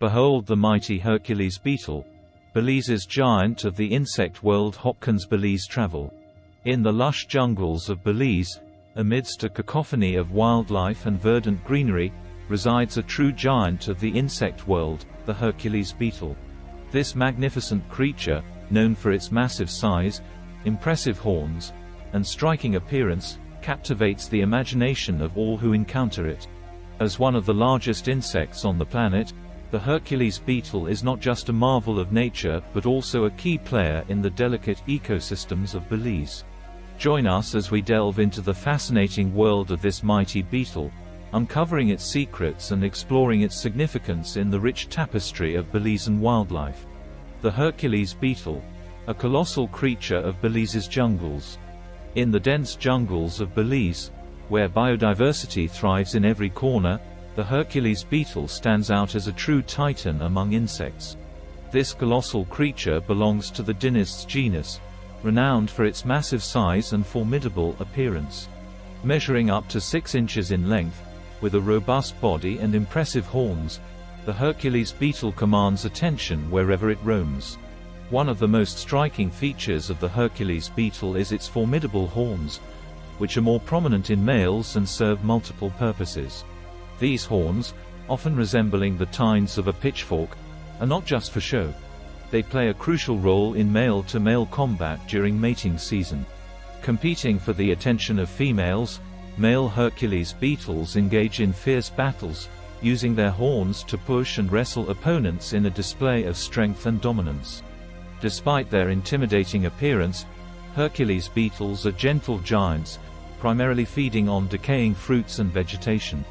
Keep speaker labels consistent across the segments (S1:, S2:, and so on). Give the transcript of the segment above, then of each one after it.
S1: Behold the mighty Hercules beetle, Belize's giant of the insect world Hopkins Belize travel. In the lush jungles of Belize, amidst a cacophony of wildlife and verdant greenery, resides a true giant of the insect world, the Hercules beetle. This magnificent creature, known for its massive size, impressive horns, and striking appearance, captivates the imagination of all who encounter it. As one of the largest insects on the planet, the Hercules beetle is not just a marvel of nature but also a key player in the delicate ecosystems of Belize. Join us as we delve into the fascinating world of this mighty beetle, uncovering its secrets and exploring its significance in the rich tapestry of Belizean wildlife. The Hercules beetle, a colossal creature of Belize's jungles. In the dense jungles of Belize, where biodiversity thrives in every corner, the Hercules beetle stands out as a true titan among insects. This colossal creature belongs to the Dynastes genus, renowned for its massive size and formidable appearance. Measuring up to 6 inches in length, with a robust body and impressive horns, the Hercules beetle commands attention wherever it roams. One of the most striking features of the Hercules beetle is its formidable horns, which are more prominent in males and serve multiple purposes. These horns, often resembling the tines of a pitchfork, are not just for show. They play a crucial role in male-to-male -male combat during mating season. Competing for the attention of females, male Hercules beetles engage in fierce battles, using their horns to push and wrestle opponents in a display of strength and dominance. Despite their intimidating appearance, Hercules beetles are gentle giants, primarily feeding on decaying fruits and vegetation.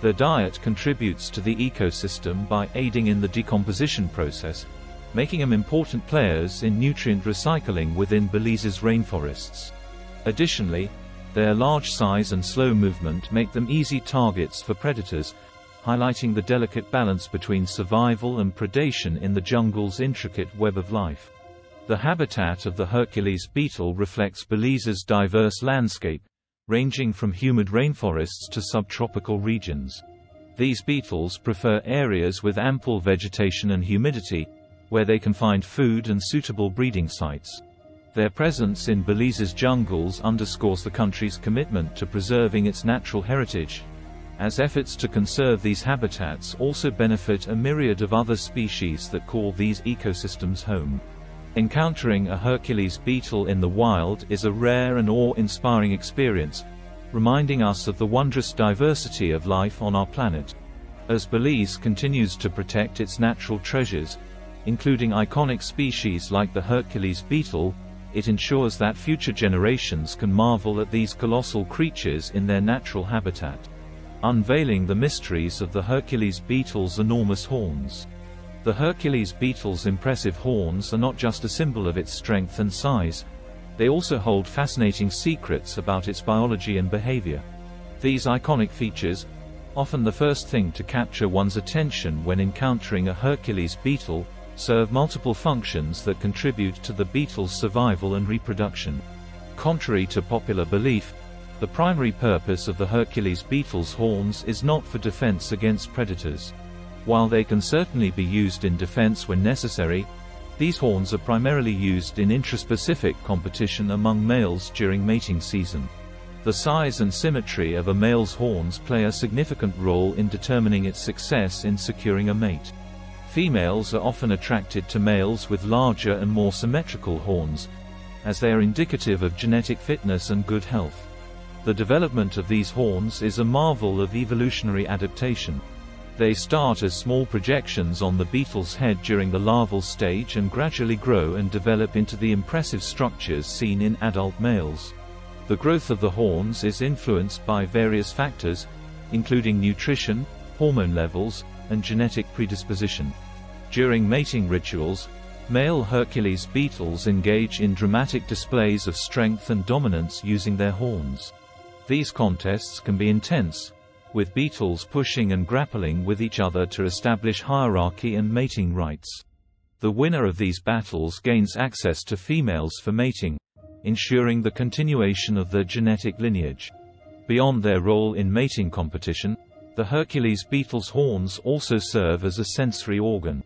S1: Their diet contributes to the ecosystem by aiding in the decomposition process, making them important players in nutrient recycling within Belize's rainforests. Additionally, their large size and slow movement make them easy targets for predators, highlighting the delicate balance between survival and predation in the jungle's intricate web of life. The habitat of the Hercules beetle reflects Belize's diverse landscape, ranging from humid rainforests to subtropical regions. These beetles prefer areas with ample vegetation and humidity, where they can find food and suitable breeding sites. Their presence in Belize's jungles underscores the country's commitment to preserving its natural heritage, as efforts to conserve these habitats also benefit a myriad of other species that call these ecosystems home. Encountering a Hercules beetle in the wild is a rare and awe-inspiring experience, reminding us of the wondrous diversity of life on our planet. As Belize continues to protect its natural treasures, including iconic species like the Hercules beetle, it ensures that future generations can marvel at these colossal creatures in their natural habitat. Unveiling the mysteries of the Hercules beetle's enormous horns. The Hercules beetle's impressive horns are not just a symbol of its strength and size, they also hold fascinating secrets about its biology and behavior. These iconic features, often the first thing to capture one's attention when encountering a Hercules beetle, serve multiple functions that contribute to the beetle's survival and reproduction. Contrary to popular belief, the primary purpose of the Hercules beetle's horns is not for defense against predators. While they can certainly be used in defense when necessary, these horns are primarily used in intraspecific competition among males during mating season. The size and symmetry of a male's horns play a significant role in determining its success in securing a mate. Females are often attracted to males with larger and more symmetrical horns, as they are indicative of genetic fitness and good health. The development of these horns is a marvel of evolutionary adaptation. They start as small projections on the beetle's head during the larval stage and gradually grow and develop into the impressive structures seen in adult males. The growth of the horns is influenced by various factors, including nutrition, hormone levels, and genetic predisposition. During mating rituals, male Hercules beetles engage in dramatic displays of strength and dominance using their horns. These contests can be intense, with beetles pushing and grappling with each other to establish hierarchy and mating rights. The winner of these battles gains access to females for mating, ensuring the continuation of their genetic lineage. Beyond their role in mating competition, The Hercules beetle's horns also serve as a sensory organ.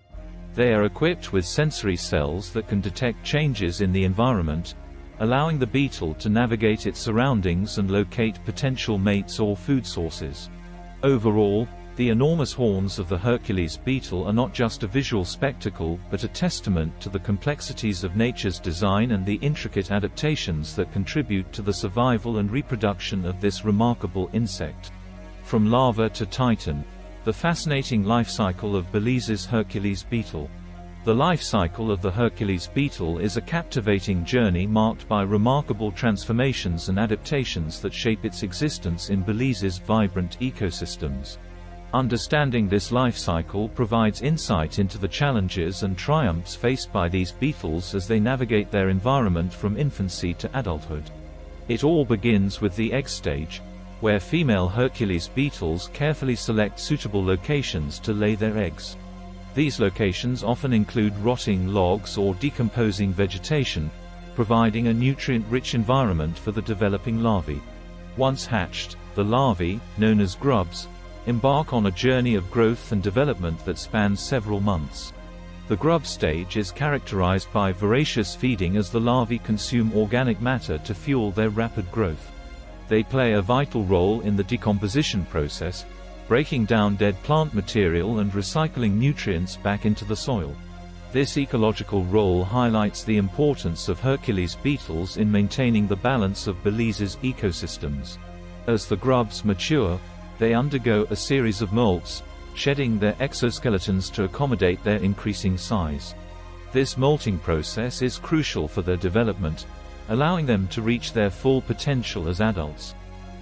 S1: They are equipped with sensory cells that can detect changes in the environment, allowing the beetle to navigate its surroundings and locate potential mates or food sources. Overall, the enormous horns of the Hercules beetle are not just a visual spectacle but a testament to the complexities of nature's design and the intricate adaptations that contribute to the survival and reproduction of this remarkable insect. From larva to titan, the fascinating life cycle of Belize's Hercules beetle. The life cycle of the Hercules beetle is a captivating journey marked by remarkable transformations and adaptations that shape its existence in Belize's vibrant ecosystems. Understanding this life cycle provides insight into the challenges and triumphs faced by these beetles as they navigate their environment from infancy to adulthood. It all begins with the egg stage, where female Hercules beetles carefully select suitable locations to lay their eggs. These locations often include rotting logs or decomposing vegetation, providing a nutrient-rich environment for the developing larvae. Once hatched, the larvae, known as grubs, embark on a journey of growth and development that spans several months. The grub stage is characterized by voracious feeding as the larvae consume organic matter to fuel their rapid growth. They play a vital role in the decomposition process, breaking down dead plant material and recycling nutrients back into the soil. This ecological role highlights the importance of Hercules beetles in maintaining the balance of Belize's ecosystems. As the grubs mature, they undergo a series of molts, shedding their exoskeletons to accommodate their increasing size. This molting process is crucial for their development, allowing them to reach their full potential as adults.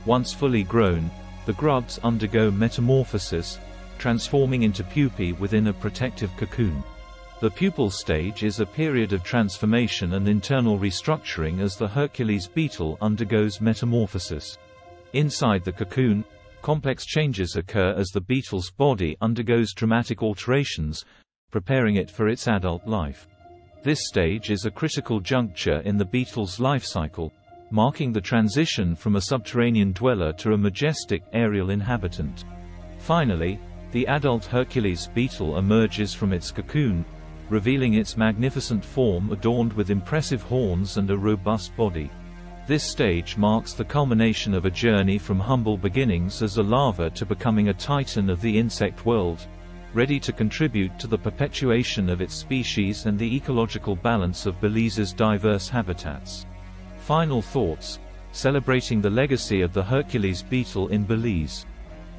S1: Once fully grown, the grubs undergo metamorphosis, transforming into pupae within a protective cocoon. The pupal stage is a period of transformation and internal restructuring as the Hercules beetle undergoes metamorphosis. Inside the cocoon, Complex changes occur as the beetle's body undergoes dramatic alterations, preparing it for its adult life. This stage is a critical juncture in the beetle's life cycle, marking the transition from a subterranean dweller to a majestic aerial inhabitant. Finally, the adult Hercules beetle emerges from its cocoon, revealing its magnificent form adorned with impressive horns and a robust body. This stage marks the culmination of a journey from humble beginnings as a larva to becoming a titan of the insect world, ready to contribute to the perpetuation of its species and the ecological balance of Belize's diverse habitats. Final thoughts, celebrating the legacy of the Hercules beetle in Belize.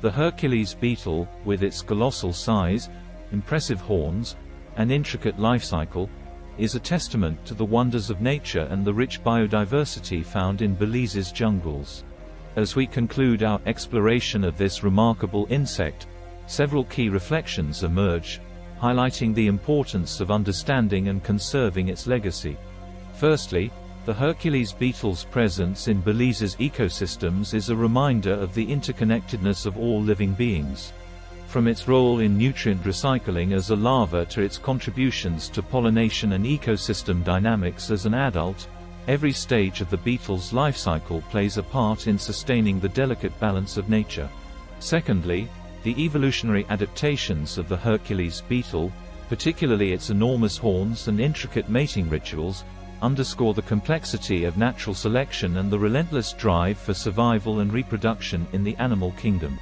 S1: The Hercules beetle, with its colossal size, impressive horns, and intricate life cycle, is a testament to the wonders of nature and the rich biodiversity found in Belize's jungles. As we conclude our exploration of this remarkable insect, several key reflections emerge, highlighting the importance of understanding and conserving its legacy. Firstly, the Hercules beetle's presence in Belize's ecosystems is a reminder of the interconnectedness of all living beings. From its role in nutrient recycling as a larva to its contributions to pollination and ecosystem dynamics as an adult, every stage of the beetle's life cycle plays a part in sustaining the delicate balance of nature. Secondly, the evolutionary adaptations of the Hercules beetle, particularly its enormous horns and intricate mating rituals, underscore the complexity of natural selection and the relentless drive for survival and reproduction in the animal kingdom.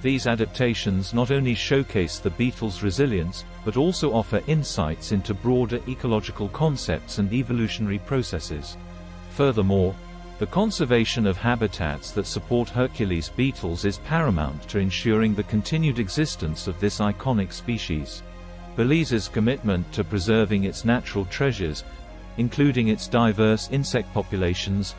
S1: These adaptations not only showcase the beetle's resilience, but also offer insights into broader ecological concepts and evolutionary processes. Furthermore, the conservation of habitats that support Hercules beetles is paramount to ensuring the continued existence of this iconic species. Belize's commitment to preserving its natural treasures, including its diverse insect populations,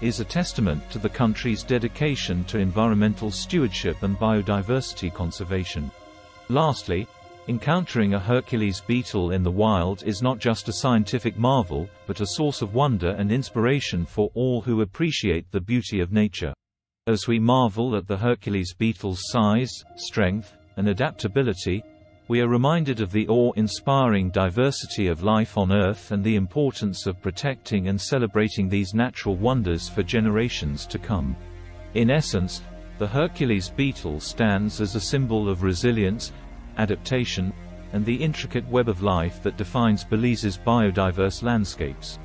S1: is a testament to the country's dedication to environmental stewardship and biodiversity conservation. Lastly, encountering a Hercules beetle in the wild is not just a scientific marvel, but a source of wonder and inspiration for all who appreciate the beauty of nature. As we marvel at the Hercules beetle's size, strength, and adaptability, we are reminded of the awe-inspiring diversity of life on Earth and the importance of protecting and celebrating these natural wonders for generations to come. In essence, The Hercules beetle stands as a symbol of resilience, adaptation, and the intricate web of life that defines Belize's biodiverse landscapes.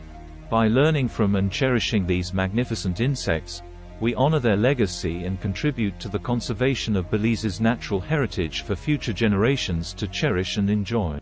S1: By learning from and cherishing these magnificent insects, we honor their legacy and contribute to the conservation of Belize's natural heritage for future generations to cherish and enjoy.